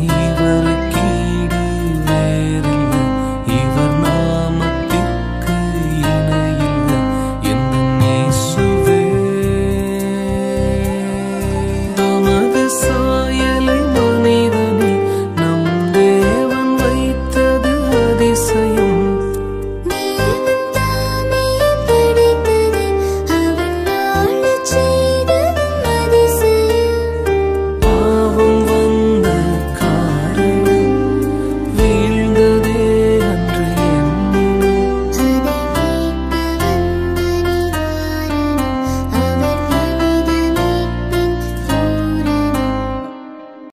you.